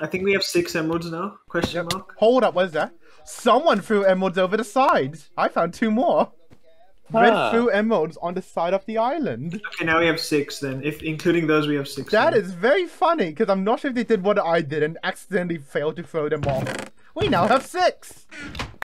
I think we have six emeralds now. Question mark. Hold up, what is that? Someone threw emeralds over the side. I found two more. Red ah. threw emeralds on the side of the island. Okay, now we have six then. If including those, we have six. That then. is very funny because I'm not sure if they did what I did and accidentally failed to throw them off. We now have six.